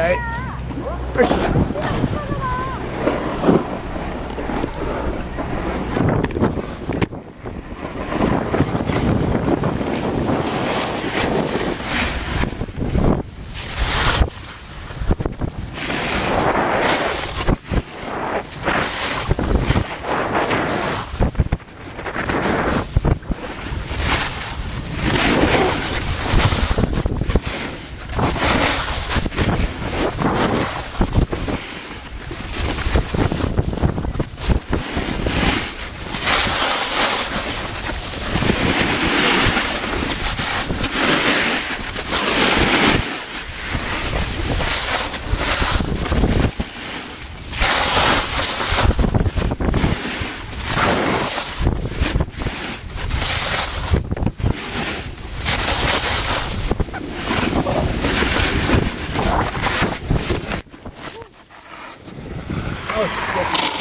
Okay. Nossa,